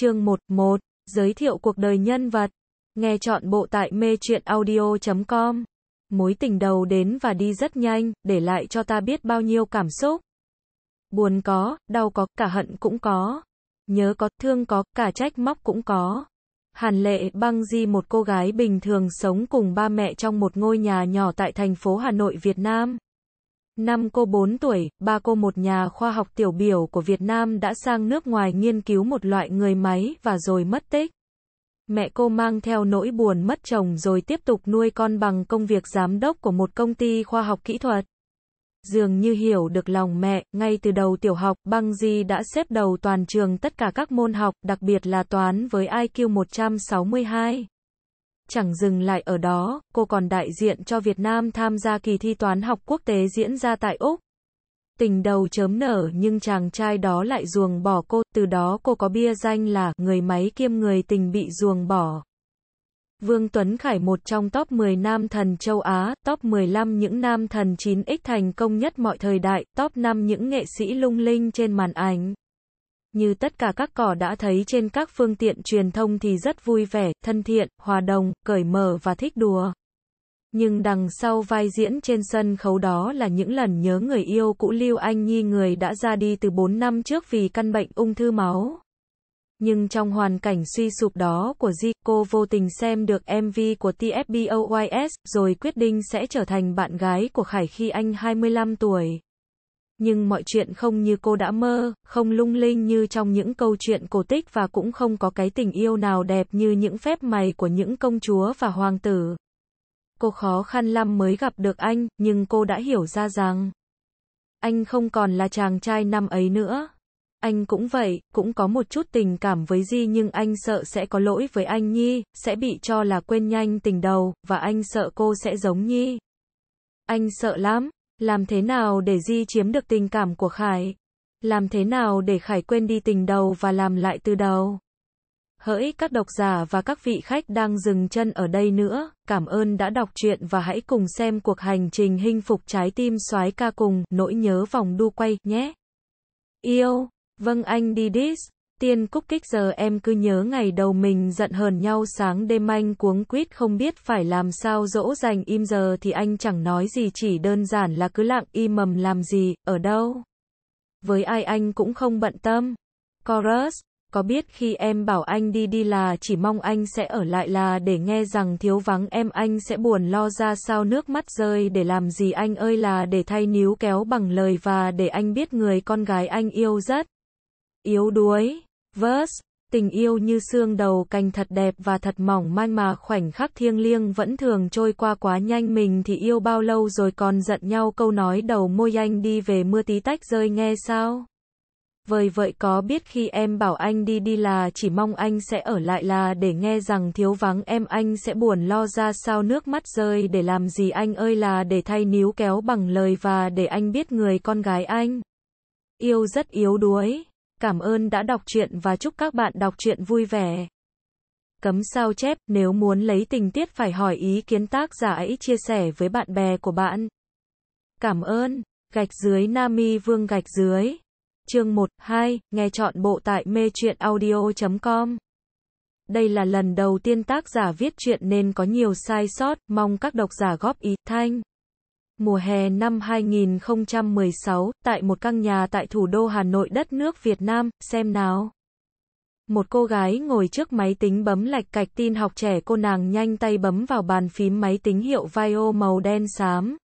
Chương 1, 1. Giới thiệu cuộc đời nhân vật. Nghe chọn bộ tại mê truyện audio.com. Mối tình đầu đến và đi rất nhanh, để lại cho ta biết bao nhiêu cảm xúc. Buồn có, đau có, cả hận cũng có. Nhớ có, thương có, cả trách móc cũng có. Hàn Lệ Băng Di một cô gái bình thường sống cùng ba mẹ trong một ngôi nhà nhỏ tại thành phố Hà Nội, Việt Nam. Năm cô 4 tuổi, ba cô một nhà khoa học tiểu biểu của Việt Nam đã sang nước ngoài nghiên cứu một loại người máy và rồi mất tích. Mẹ cô mang theo nỗi buồn mất chồng rồi tiếp tục nuôi con bằng công việc giám đốc của một công ty khoa học kỹ thuật. Dường như hiểu được lòng mẹ, ngay từ đầu tiểu học, Băng Di đã xếp đầu toàn trường tất cả các môn học, đặc biệt là toán với IQ 162. Chẳng dừng lại ở đó, cô còn đại diện cho Việt Nam tham gia kỳ thi toán học quốc tế diễn ra tại Úc. Tình đầu chớm nở nhưng chàng trai đó lại ruồng bỏ cô, từ đó cô có bia danh là người máy kiêm người tình bị ruồng bỏ. Vương Tuấn Khải một trong top 10 nam thần châu Á, top 15 những nam thần 9X thành công nhất mọi thời đại, top 5 những nghệ sĩ lung linh trên màn ảnh. Như tất cả các cỏ đã thấy trên các phương tiện truyền thông thì rất vui vẻ, thân thiện, hòa đồng, cởi mở và thích đùa. Nhưng đằng sau vai diễn trên sân khấu đó là những lần nhớ người yêu cũ Lưu Anh Nhi người đã ra đi từ 4 năm trước vì căn bệnh ung thư máu. Nhưng trong hoàn cảnh suy sụp đó của Di, cô vô tình xem được MV của TFBOYS, rồi quyết định sẽ trở thành bạn gái của Khải khi anh 25 tuổi. Nhưng mọi chuyện không như cô đã mơ, không lung linh như trong những câu chuyện cổ tích và cũng không có cái tình yêu nào đẹp như những phép mày của những công chúa và hoàng tử. Cô khó khăn lắm mới gặp được anh, nhưng cô đã hiểu ra rằng anh không còn là chàng trai năm ấy nữa. Anh cũng vậy, cũng có một chút tình cảm với Di nhưng anh sợ sẽ có lỗi với anh Nhi, sẽ bị cho là quên nhanh tình đầu, và anh sợ cô sẽ giống Nhi. Anh sợ lắm. Làm thế nào để Di chiếm được tình cảm của Khải? Làm thế nào để Khải quên đi tình đầu và làm lại từ đầu? Hỡi các độc giả và các vị khách đang dừng chân ở đây nữa, cảm ơn đã đọc truyện và hãy cùng xem cuộc hành trình hinh phục trái tim soái ca cùng nỗi nhớ vòng đu quay nhé. Yêu, vâng anh đi dis. Tiên cúc kích giờ em cứ nhớ ngày đầu mình giận hờn nhau sáng đêm anh cuống quýt không biết phải làm sao dỗ dành im giờ thì anh chẳng nói gì chỉ đơn giản là cứ lặng im mầm làm gì, ở đâu. Với ai anh cũng không bận tâm. Chorus, có biết khi em bảo anh đi đi là chỉ mong anh sẽ ở lại là để nghe rằng thiếu vắng em anh sẽ buồn lo ra sao nước mắt rơi để làm gì anh ơi là để thay níu kéo bằng lời và để anh biết người con gái anh yêu rất yếu đuối. Verse, tình yêu như xương đầu cành thật đẹp và thật mỏng manh mà khoảnh khắc thiêng liêng vẫn thường trôi qua quá nhanh mình thì yêu bao lâu rồi còn giận nhau câu nói đầu môi anh đi về mưa tí tách rơi nghe sao? Vời vợi có biết khi em bảo anh đi đi là chỉ mong anh sẽ ở lại là để nghe rằng thiếu vắng em anh sẽ buồn lo ra sao nước mắt rơi để làm gì anh ơi là để thay níu kéo bằng lời và để anh biết người con gái anh yêu rất yếu đuối. Cảm ơn đã đọc truyện và chúc các bạn đọc truyện vui vẻ. Cấm sao chép, nếu muốn lấy tình tiết phải hỏi ý kiến tác giả ấy chia sẻ với bạn bè của bạn. Cảm ơn. Gạch dưới Nami Vương gạch dưới. Chương 1, 2, nghe chọn bộ tại mê truyện audio.com. Đây là lần đầu tiên tác giả viết truyện nên có nhiều sai sót, mong các độc giả góp ý, thanh. Mùa hè năm 2016, tại một căn nhà tại thủ đô Hà Nội đất nước Việt Nam, xem nào. Một cô gái ngồi trước máy tính bấm lạch cạch tin học trẻ cô nàng nhanh tay bấm vào bàn phím máy tính hiệu Vio màu đen xám.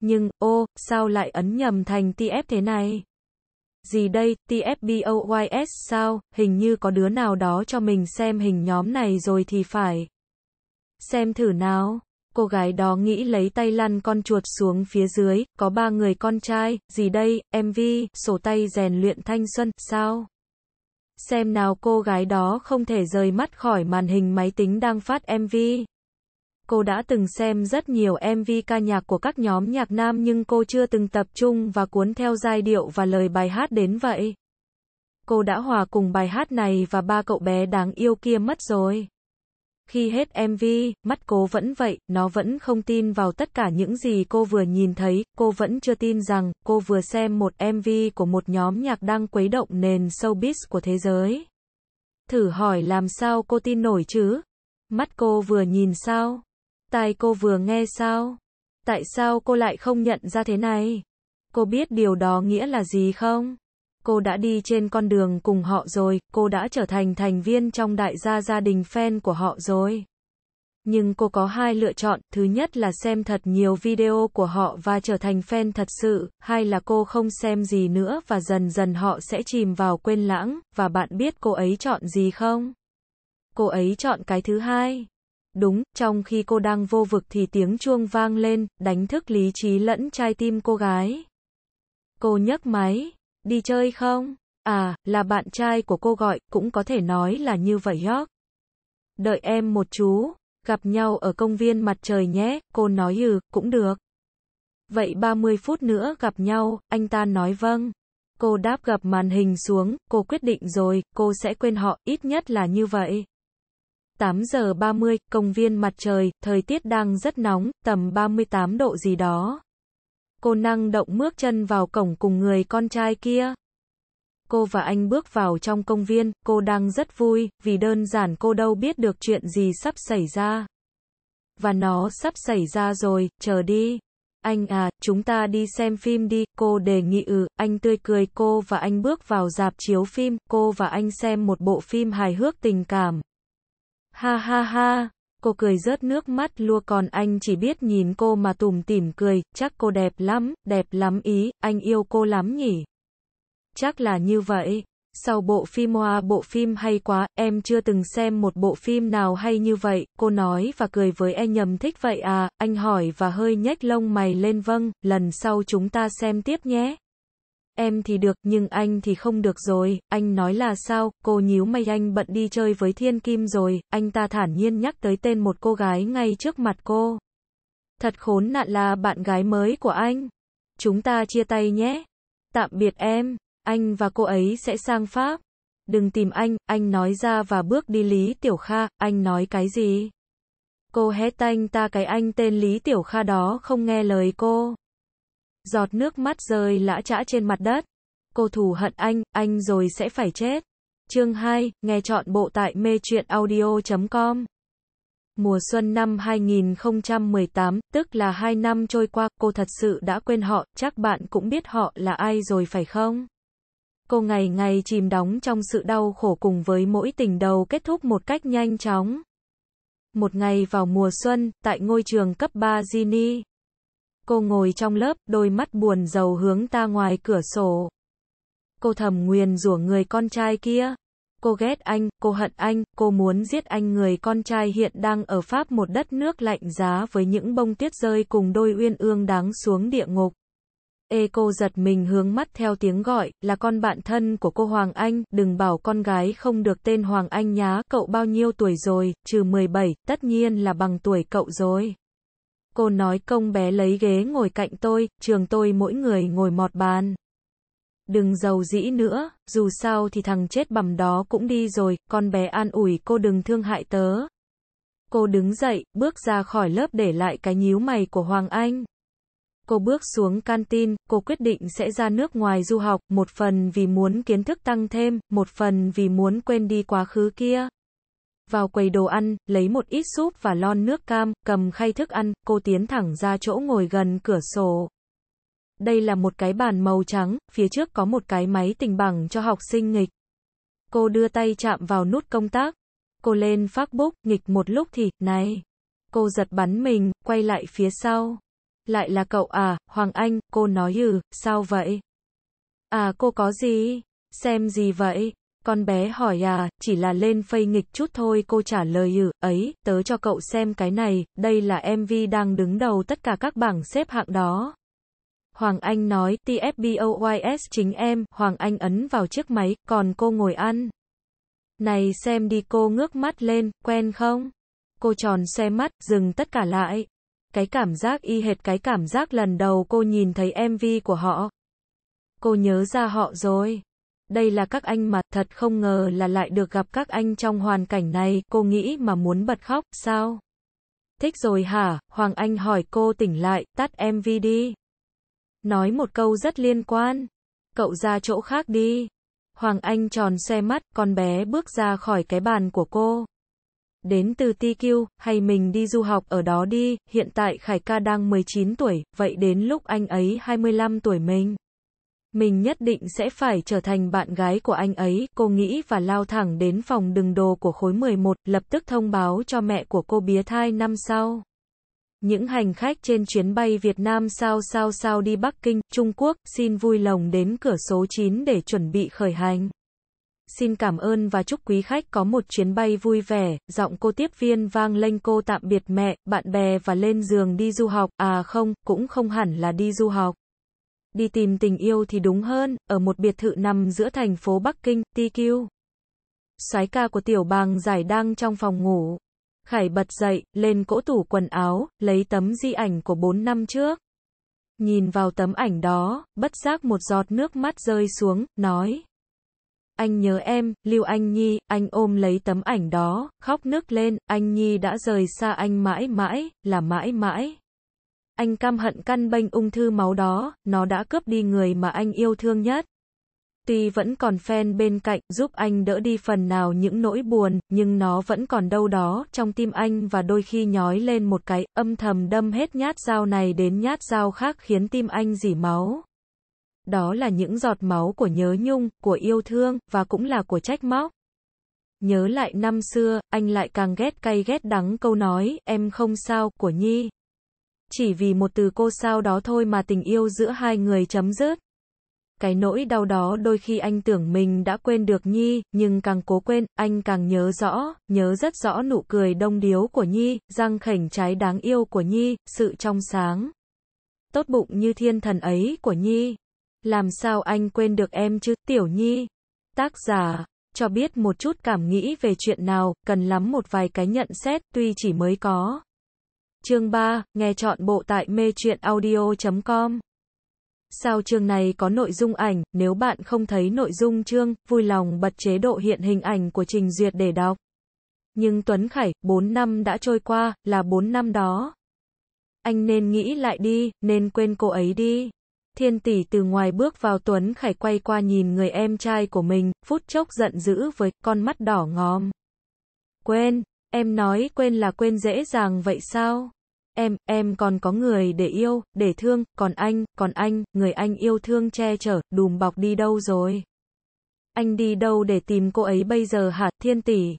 Nhưng, ô, sao lại ấn nhầm thành TF thế này? Gì đây, TFBOYS sao, hình như có đứa nào đó cho mình xem hình nhóm này rồi thì phải. Xem thử nào. Cô gái đó nghĩ lấy tay lăn con chuột xuống phía dưới, có ba người con trai, gì đây, MV, sổ tay rèn luyện thanh xuân, sao? Xem nào cô gái đó không thể rời mắt khỏi màn hình máy tính đang phát MV. Cô đã từng xem rất nhiều MV ca nhạc của các nhóm nhạc nam nhưng cô chưa từng tập trung và cuốn theo giai điệu và lời bài hát đến vậy. Cô đã hòa cùng bài hát này và ba cậu bé đáng yêu kia mất rồi. Khi hết MV, mắt cô vẫn vậy, nó vẫn không tin vào tất cả những gì cô vừa nhìn thấy, cô vẫn chưa tin rằng, cô vừa xem một MV của một nhóm nhạc đang quấy động nền showbiz của thế giới. Thử hỏi làm sao cô tin nổi chứ? Mắt cô vừa nhìn sao? Tai cô vừa nghe sao? Tại sao cô lại không nhận ra thế này? Cô biết điều đó nghĩa là gì không? Cô đã đi trên con đường cùng họ rồi, cô đã trở thành thành viên trong đại gia gia đình fan của họ rồi. Nhưng cô có hai lựa chọn, thứ nhất là xem thật nhiều video của họ và trở thành fan thật sự, hai là cô không xem gì nữa và dần dần họ sẽ chìm vào quên lãng, và bạn biết cô ấy chọn gì không? Cô ấy chọn cái thứ hai. Đúng, trong khi cô đang vô vực thì tiếng chuông vang lên, đánh thức lý trí lẫn trai tim cô gái. Cô nhấc máy, đi chơi không? À, là bạn trai của cô gọi, cũng có thể nói là như vậy hóc. Đợi em một chú, gặp nhau ở công viên mặt trời nhé, cô nói ừ, cũng được. Vậy 30 phút nữa gặp nhau, anh ta nói vâng. Cô đáp gập màn hình xuống, cô quyết định rồi, cô sẽ quên họ, ít nhất là như vậy. 8 giờ 30, công viên mặt trời, thời tiết đang rất nóng, tầm 38 độ gì đó. Cô năng động bước chân vào cổng cùng người con trai kia. Cô và anh bước vào trong công viên, cô đang rất vui, vì đơn giản cô đâu biết được chuyện gì sắp xảy ra. Và nó sắp xảy ra rồi, chờ đi. Anh à, chúng ta đi xem phim đi, cô đề nghị ừ, anh tươi cười cô và anh bước vào dạp chiếu phim, cô và anh xem một bộ phim hài hước tình cảm. Ha ha ha, cô cười rớt nước mắt lua còn anh chỉ biết nhìn cô mà tủm tỉm cười, chắc cô đẹp lắm, đẹp lắm ý, anh yêu cô lắm nhỉ. Chắc là như vậy. Sau bộ phim hoa bộ phim hay quá, em chưa từng xem một bộ phim nào hay như vậy, cô nói và cười với em nhầm thích vậy à, anh hỏi và hơi nhếch lông mày lên vâng, lần sau chúng ta xem tiếp nhé. Em thì được, nhưng anh thì không được rồi, anh nói là sao, cô nhíu mày anh bận đi chơi với Thiên Kim rồi, anh ta thản nhiên nhắc tới tên một cô gái ngay trước mặt cô. Thật khốn nạn là bạn gái mới của anh. Chúng ta chia tay nhé. Tạm biệt em, anh và cô ấy sẽ sang Pháp. Đừng tìm anh, anh nói ra và bước đi Lý Tiểu Kha, anh nói cái gì? Cô hét tanh ta cái anh tên Lý Tiểu Kha đó không nghe lời cô. Giọt nước mắt rơi lã chã trên mặt đất. Cô thù hận anh, anh rồi sẽ phải chết. Chương 2, nghe chọn bộ tại mê truyện audio.com. Mùa xuân năm 2018, tức là 2 năm trôi qua, cô thật sự đã quên họ, chắc bạn cũng biết họ là ai rồi phải không? Cô ngày ngày chìm đóng trong sự đau khổ cùng với mỗi tình đầu kết thúc một cách nhanh chóng. Một ngày vào mùa xuân, tại ngôi trường cấp 3 Gini, Cô ngồi trong lớp, đôi mắt buồn rầu hướng ta ngoài cửa sổ. Cô thầm nguyền rủa người con trai kia. Cô ghét anh, cô hận anh, cô muốn giết anh người con trai hiện đang ở Pháp một đất nước lạnh giá với những bông tuyết rơi cùng đôi uyên ương đáng xuống địa ngục. Ê cô giật mình hướng mắt theo tiếng gọi, là con bạn thân của cô Hoàng Anh, đừng bảo con gái không được tên Hoàng Anh nhá, cậu bao nhiêu tuổi rồi, trừ 17, tất nhiên là bằng tuổi cậu rồi. Cô nói công bé lấy ghế ngồi cạnh tôi, trường tôi mỗi người ngồi một bàn. Đừng giàu dĩ nữa, dù sao thì thằng chết bầm đó cũng đi rồi, con bé an ủi cô đừng thương hại tớ. Cô đứng dậy, bước ra khỏi lớp để lại cái nhíu mày của Hoàng Anh. Cô bước xuống canteen, cô quyết định sẽ ra nước ngoài du học, một phần vì muốn kiến thức tăng thêm, một phần vì muốn quên đi quá khứ kia. Vào quầy đồ ăn, lấy một ít súp và lon nước cam, cầm khay thức ăn, cô tiến thẳng ra chỗ ngồi gần cửa sổ. Đây là một cái bàn màu trắng, phía trước có một cái máy tình bằng cho học sinh nghịch. Cô đưa tay chạm vào nút công tác. Cô lên Facebook, nghịch một lúc thì, này. Cô giật bắn mình, quay lại phía sau. Lại là cậu à, Hoàng Anh, cô nói ừ, sao vậy? À cô có gì? Xem gì vậy? Con bé hỏi à, chỉ là lên phây nghịch chút thôi cô trả lời ừ, ấy, tớ cho cậu xem cái này, đây là MV đang đứng đầu tất cả các bảng xếp hạng đó. Hoàng Anh nói, TFBOYS chính em, Hoàng Anh ấn vào chiếc máy, còn cô ngồi ăn. Này xem đi cô ngước mắt lên, quen không? Cô tròn xe mắt, dừng tất cả lại. Cái cảm giác y hệt cái cảm giác lần đầu cô nhìn thấy MV của họ. Cô nhớ ra họ rồi. Đây là các anh mà, thật không ngờ là lại được gặp các anh trong hoàn cảnh này, cô nghĩ mà muốn bật khóc, sao? Thích rồi hả? Hoàng Anh hỏi cô tỉnh lại, tắt MV đi. Nói một câu rất liên quan. Cậu ra chỗ khác đi. Hoàng Anh tròn xe mắt, con bé bước ra khỏi cái bàn của cô. Đến từ TQ, hay mình đi du học ở đó đi, hiện tại Khải ca đang 19 tuổi, vậy đến lúc anh ấy 25 tuổi mình. Mình nhất định sẽ phải trở thành bạn gái của anh ấy, cô nghĩ và lao thẳng đến phòng đừng đồ của khối 11, lập tức thông báo cho mẹ của cô bía thai năm sau. Những hành khách trên chuyến bay Việt Nam sao sao sao đi Bắc Kinh, Trung Quốc, xin vui lòng đến cửa số 9 để chuẩn bị khởi hành. Xin cảm ơn và chúc quý khách có một chuyến bay vui vẻ, giọng cô tiếp viên vang lên cô tạm biệt mẹ, bạn bè và lên giường đi du học, à không, cũng không hẳn là đi du học. Đi tìm tình yêu thì đúng hơn, ở một biệt thự nằm giữa thành phố Bắc Kinh, TQ. Soái ca của tiểu bàng giải đang trong phòng ngủ. Khải bật dậy, lên cỗ tủ quần áo, lấy tấm di ảnh của 4 năm trước. Nhìn vào tấm ảnh đó, bất giác một giọt nước mắt rơi xuống, nói. Anh nhớ em, Lưu Anh Nhi, anh ôm lấy tấm ảnh đó, khóc nức lên, anh Nhi đã rời xa anh mãi mãi, là mãi mãi. Anh căm hận căn bệnh ung thư máu đó, nó đã cướp đi người mà anh yêu thương nhất. Tuy vẫn còn fan bên cạnh, giúp anh đỡ đi phần nào những nỗi buồn, nhưng nó vẫn còn đâu đó, trong tim anh và đôi khi nhói lên một cái, âm thầm đâm hết nhát dao này đến nhát dao khác khiến tim anh dỉ máu. Đó là những giọt máu của nhớ nhung, của yêu thương, và cũng là của trách móc. Nhớ lại năm xưa, anh lại càng ghét cay ghét đắng câu nói, em không sao, của Nhi. Chỉ vì một từ cô sao đó thôi mà tình yêu giữa hai người chấm dứt. Cái nỗi đau đó đôi khi anh tưởng mình đã quên được Nhi, nhưng càng cố quên, anh càng nhớ rõ, nhớ rất rõ nụ cười đông điếu của Nhi, răng khảnh trái đáng yêu của Nhi, sự trong sáng. Tốt bụng như thiên thần ấy của Nhi. Làm sao anh quên được em chứ, Tiểu Nhi? Tác giả, cho biết một chút cảm nghĩ về chuyện nào, cần lắm một vài cái nhận xét, tuy chỉ mới có. Chương 3, nghe chọn bộ tại mê truyện audio.com. Sau chương này có nội dung ảnh, nếu bạn không thấy nội dung chương, vui lòng bật chế độ hiện hình ảnh của trình duyệt để đọc. Nhưng Tuấn Khải, 4 năm đã trôi qua, là 4 năm đó. Anh nên nghĩ lại đi, nên quên cô ấy đi. Thiên tỷ từ ngoài bước vào Tuấn Khải quay qua nhìn người em trai của mình, phút chốc giận dữ với con mắt đỏ ngòm. Quên, em nói quên là quên dễ dàng vậy sao? Em, em còn có người để yêu, để thương, còn anh, còn anh, người anh yêu thương che chở, đùm bọc đi đâu rồi? Anh đi đâu để tìm cô ấy bây giờ hả, thiên tỷ?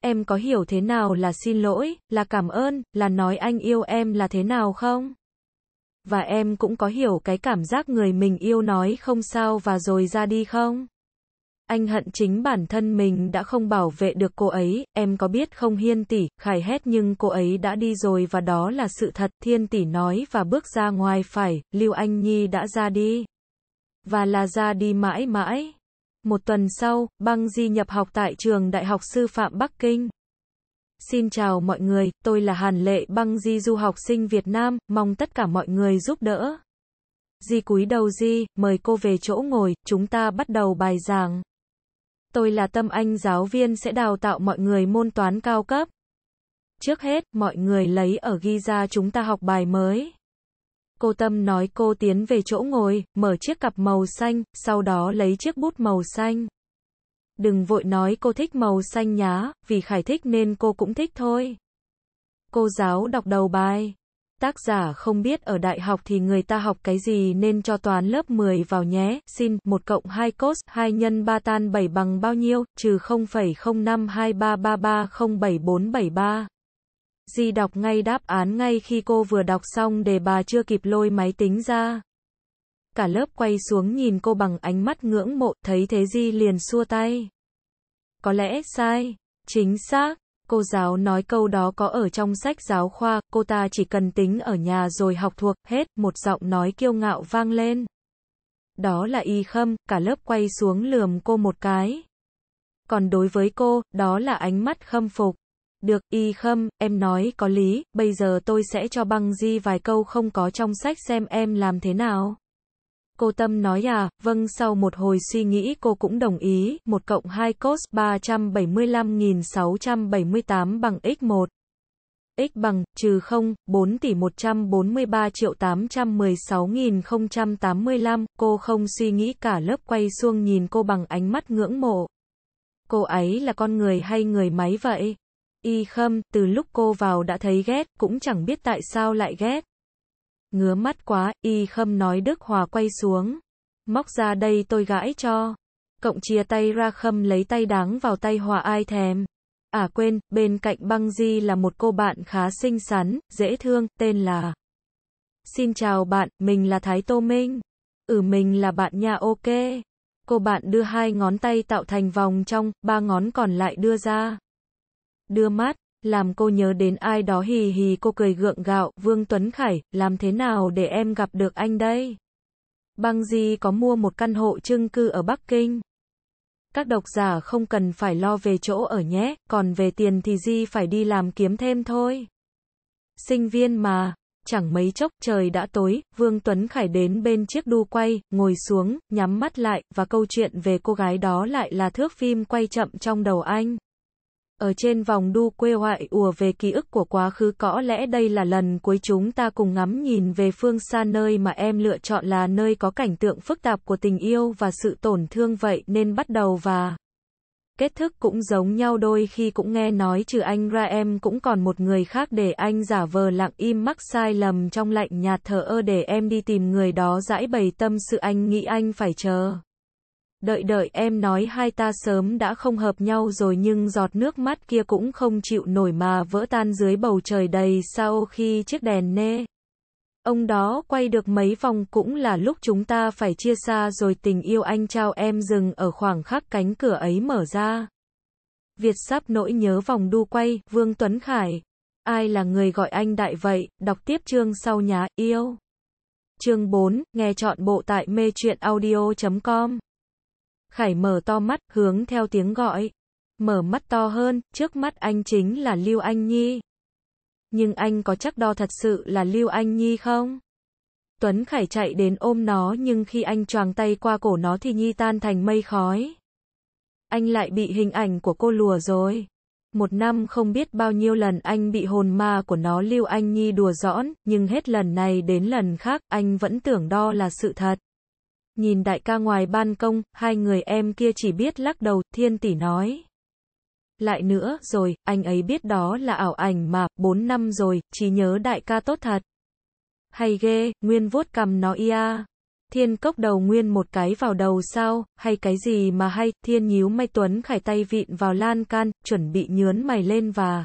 Em có hiểu thế nào là xin lỗi, là cảm ơn, là nói anh yêu em là thế nào không? Và em cũng có hiểu cái cảm giác người mình yêu nói không sao và rồi ra đi không? Anh hận chính bản thân mình đã không bảo vệ được cô ấy, em có biết không hiên tỷ, khải hét nhưng cô ấy đã đi rồi và đó là sự thật, thiên tỷ nói và bước ra ngoài phải, Lưu Anh Nhi đã ra đi. Và là ra đi mãi mãi. Một tuần sau, băng di nhập học tại trường Đại học Sư phạm Bắc Kinh. Xin chào mọi người, tôi là Hàn Lệ băng di du học sinh Việt Nam, mong tất cả mọi người giúp đỡ. Di cúi đầu Di, mời cô về chỗ ngồi, chúng ta bắt đầu bài giảng. Tôi là Tâm Anh giáo viên sẽ đào tạo mọi người môn toán cao cấp. Trước hết, mọi người lấy ở ghi ra chúng ta học bài mới. Cô Tâm nói cô tiến về chỗ ngồi, mở chiếc cặp màu xanh, sau đó lấy chiếc bút màu xanh. Đừng vội nói cô thích màu xanh nhá, vì Khải thích nên cô cũng thích thôi. Cô giáo đọc đầu bài. Tác giả không biết ở đại học thì người ta học cái gì nên cho toán lớp 10 vào nhé. Xin, 1 cộng 2 cos, 2 nhân 3 tan 7 bằng bao nhiêu, trừ 0,0523330743. Di đọc ngay đáp án ngay khi cô vừa đọc xong để bà chưa kịp lôi máy tính ra. Cả lớp quay xuống nhìn cô bằng ánh mắt ngưỡng mộ, thấy thế Di liền xua tay. Có lẽ sai. Chính xác. Cô giáo nói câu đó có ở trong sách giáo khoa, cô ta chỉ cần tính ở nhà rồi học thuộc, hết, một giọng nói kiêu ngạo vang lên. Đó là y khâm, cả lớp quay xuống lườm cô một cái. Còn đối với cô, đó là ánh mắt khâm phục. Được, y khâm, em nói có lý, bây giờ tôi sẽ cho băng di vài câu không có trong sách xem em làm thế nào. Cô Tâm nói à, vâng sau một hồi suy nghĩ cô cũng đồng ý, 1 cộng 2 cos 375.678 bằng x1. x bằng, trừ 0, 4 tỷ 143 triệu 816.085, cô không suy nghĩ cả lớp quay xuông nhìn cô bằng ánh mắt ngưỡng mộ. Cô ấy là con người hay người máy vậy? Y khâm, từ lúc cô vào đã thấy ghét, cũng chẳng biết tại sao lại ghét. Ngứa mắt quá, y khâm nói Đức Hòa quay xuống. Móc ra đây tôi gãi cho. Cộng chia tay ra khâm lấy tay đáng vào tay Hòa ai thèm. À quên, bên cạnh băng di là một cô bạn khá xinh xắn, dễ thương, tên là. Xin chào bạn, mình là Thái Tô Minh. Ừ mình là bạn nhà ok. Cô bạn đưa hai ngón tay tạo thành vòng trong, ba ngón còn lại đưa ra. Đưa mắt, làm cô nhớ đến ai đó hì hì cô cười gượng gạo, Vương Tuấn Khải, làm thế nào để em gặp được anh đây? Băng Di có mua một căn hộ chung cư ở Bắc Kinh. Các độc giả không cần phải lo về chỗ ở nhé, còn về tiền thì Di phải đi làm kiếm thêm thôi. Sinh viên mà, chẳng mấy chốc trời đã tối, Vương Tuấn Khải đến bên chiếc đu quay, ngồi xuống, nhắm mắt lại, và câu chuyện về cô gái đó lại là thước phim quay chậm trong đầu anh. Ở trên vòng đu quê hoại ùa về ký ức của quá khứ, có lẽ đây là lần cuối chúng ta cùng ngắm nhìn về phương xa nơi mà em lựa chọn là nơi có cảnh tượng phức tạp của tình yêu và sự tổn thương vậy, nên bắt đầu và kết thức cũng giống nhau đôi khi cũng nghe nói trừ anh ra em cũng còn một người khác để anh giả vờ lặng im mắc sai lầm trong lạnh nhạt thờ ơ để em đi tìm người đó giải bày tâm sự anh nghĩ anh phải chờ. Đợi đợi em nói hai ta sớm đã không hợp nhau rồi nhưng giọt nước mắt kia cũng không chịu nổi mà vỡ tan dưới bầu trời đầy sao khi chiếc đèn nê. Ông đó quay được mấy vòng cũng là lúc chúng ta phải chia xa rồi tình yêu anh trao em dừng ở khoảng khắc cánh cửa ấy mở ra. Việt sắp nỗi nhớ vòng đu quay, Vương Tuấn Khải. Ai là người gọi anh đại vậy, đọc tiếp chương sau nhá, yêu. Chương 4, nghe chọn bộ tại mê truyện audio.com. Khải mở to mắt, hướng theo tiếng gọi. Mở mắt to hơn, trước mắt anh chính là Lưu Anh Nhi. Nhưng anh có chắc đo thật sự là Lưu Anh Nhi không? Tuấn Khải chạy đến ôm nó nhưng khi anh choàng tay qua cổ nó thì Nhi tan thành mây khói. Anh lại bị hình ảnh của cô lùa rồi. Một năm không biết bao nhiêu lần anh bị hồn ma của nó Lưu Anh Nhi đùa giỡn, nhưng hết lần này đến lần khác, anh vẫn tưởng đo là sự thật. Nhìn đại ca ngoài ban công, hai người em kia chỉ biết lắc đầu, thiên tỷ nói. Lại nữa, rồi, anh ấy biết đó là ảo ảnh mà, bốn năm rồi, chỉ nhớ đại ca tốt thật. Hay ghê, Nguyên vuốt cầm nó ia. Thiên cốc đầu Nguyên một cái vào đầu sao, hay cái gì mà hay, thiên nhíu mây Tuấn khải tay vịn vào lan can, chuẩn bị nhướn mày lên và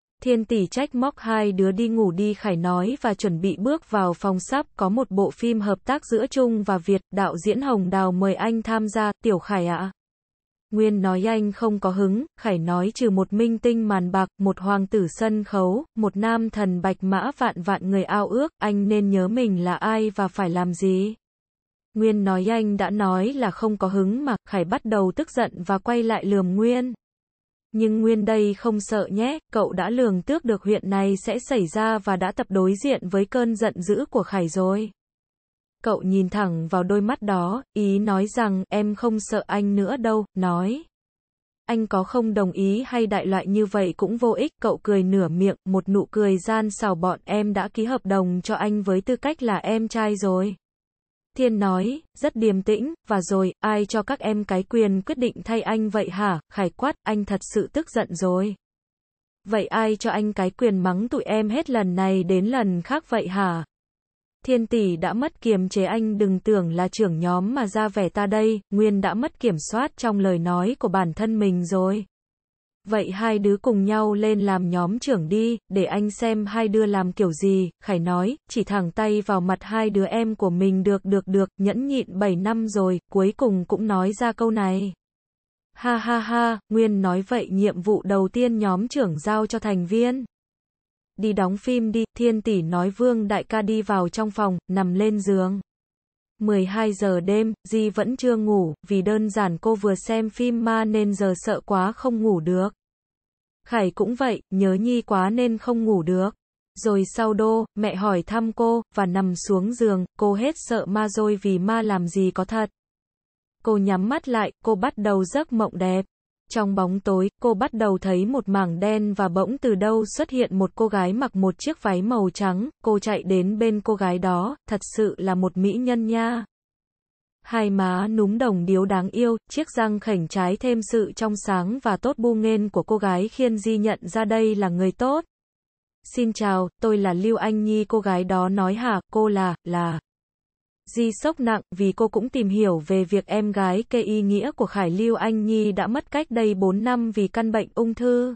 Thiên tỷ trách móc hai đứa đi ngủ đi Khải nói và chuẩn bị bước vào phòng sắp có một bộ phim hợp tác giữa Trung và Việt, đạo diễn Hồng Đào mời anh tham gia, Tiểu Khải ạ. Nguyên nói anh không có hứng, Khải nói trừ một minh tinh màn bạc, một hoàng tử sân khấu, một nam thần bạch mã vạn vạn người ao ước, anh nên nhớ mình là ai và phải làm gì. Nguyên nói anh đã nói là không có hứng mà, Khải bắt đầu tức giận và quay lại lườm Nguyên. Nhưng Nguyên đây không sợ nhé, cậu đã lường tước được huyện này sẽ xảy ra và đã tập đối diện với cơn giận dữ của Khải rồi. Cậu nhìn thẳng vào đôi mắt đó, ý nói rằng, em không sợ anh nữa đâu, nói. Anh có không đồng ý hay đại loại như vậy cũng vô ích, cậu cười nửa miệng, một nụ cười gian xào bọn em đã ký hợp đồng cho anh với tư cách là em trai rồi. Thiên nói, rất điềm tĩnh, và rồi, ai cho các em cái quyền quyết định thay anh vậy hả? Khải quát, anh thật sự tức giận rồi. Vậy ai cho anh cái quyền mắng tụi em hết lần này đến lần khác vậy hả? Thiên tỷ đã mất kiềm chế anh đừng tưởng là trưởng nhóm mà ra vẻ ta đây, Nguyên đã mất kiểm soát trong lời nói của bản thân mình rồi. Vậy hai đứa cùng nhau lên làm nhóm trưởng đi, để anh xem hai đứa làm kiểu gì, Khải nói, chỉ thẳng tay vào mặt hai đứa em của mình được được được, nhẫn nhịn 7 năm rồi, cuối cùng cũng nói ra câu này. Ha ha ha, Nguyên nói vậy nhiệm vụ đầu tiên nhóm trưởng giao cho thành viên. Đi đóng phim đi, thiên tỷ nói vương đại ca đi vào trong phòng, nằm lên giường. 12 giờ đêm, Di vẫn chưa ngủ, vì đơn giản cô vừa xem phim ma nên giờ sợ quá không ngủ được. Khải cũng vậy, nhớ Nhi quá nên không ngủ được. Rồi sau đô, mẹ hỏi thăm cô, và nằm xuống giường, cô hết sợ ma rồi vì ma làm gì có thật. Cô nhắm mắt lại, cô bắt đầu giấc mộng đẹp. Trong bóng tối, cô bắt đầu thấy một mảng đen và bỗng từ đâu xuất hiện một cô gái mặc một chiếc váy màu trắng, cô chạy đến bên cô gái đó, thật sự là một mỹ nhân nha. Hai má núm đồng điếu đáng yêu, chiếc răng khảnh trái thêm sự trong sáng và tốt bu nghên của cô gái khiến Di nhận ra đây là người tốt. Xin chào, tôi là Lưu Anh Nhi cô gái đó nói hả, cô là, là. Di sốc nặng vì cô cũng tìm hiểu về việc em gái kê y nghĩa của Khải Lưu Anh Nhi đã mất cách đây 4 năm vì căn bệnh ung thư.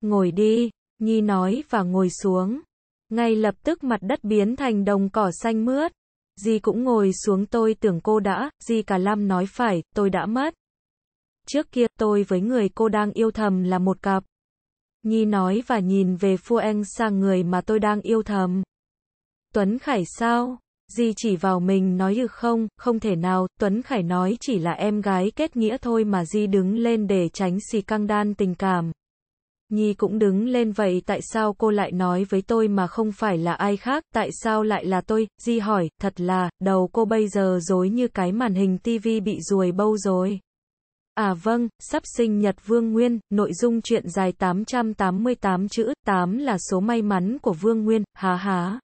Ngồi đi, Nhi nói và ngồi xuống. Ngay lập tức mặt đất biến thành đồng cỏ xanh mướt. Di cũng ngồi xuống tôi tưởng cô đã, Di cả Lam nói phải, tôi đã mất. Trước kia, tôi với người cô đang yêu thầm là một cặp. Nhi nói và nhìn về Phu Anh sang người mà tôi đang yêu thầm. Tuấn Khải sao? Di chỉ vào mình nói ư không, không thể nào, Tuấn Khải nói chỉ là em gái kết nghĩa thôi mà Di đứng lên để tránh xì căng đan tình cảm. Nhi cũng đứng lên vậy tại sao cô lại nói với tôi mà không phải là ai khác, tại sao lại là tôi, Di hỏi, thật là, đầu cô bây giờ dối như cái màn hình tivi bị ruồi bâu rồi. À vâng, sắp sinh nhật Vương Nguyên, nội dung chuyện dài 888 chữ, 8 là số may mắn của Vương Nguyên, há há.